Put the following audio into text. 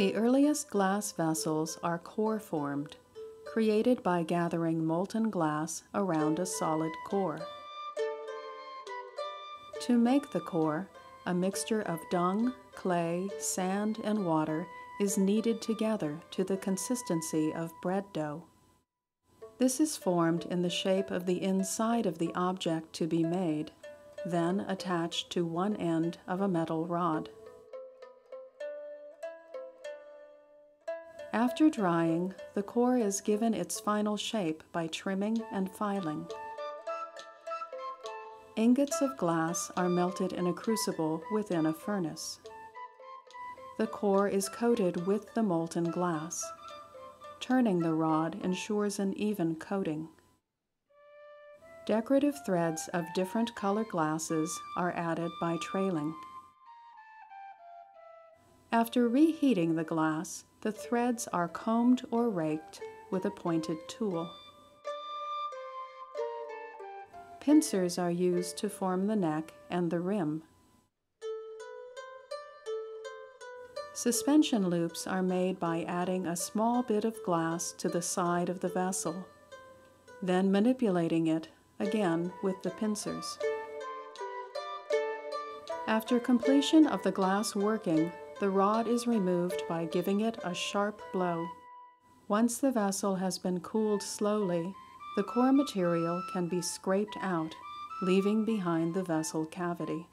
The earliest glass vessels are core formed, created by gathering molten glass around a solid core. To make the core, a mixture of dung, clay, sand, and water is kneaded together to the consistency of bread dough. This is formed in the shape of the inside of the object to be made, then attached to one end of a metal rod. After drying, the core is given its final shape by trimming and filing. Ingots of glass are melted in a crucible within a furnace. The core is coated with the molten glass. Turning the rod ensures an even coating. Decorative threads of different color glasses are added by trailing. After reheating the glass, the threads are combed or raked with a pointed tool. Pincers are used to form the neck and the rim. Suspension loops are made by adding a small bit of glass to the side of the vessel, then manipulating it again with the pincers. After completion of the glass working, the rod is removed by giving it a sharp blow. Once the vessel has been cooled slowly, the core material can be scraped out, leaving behind the vessel cavity.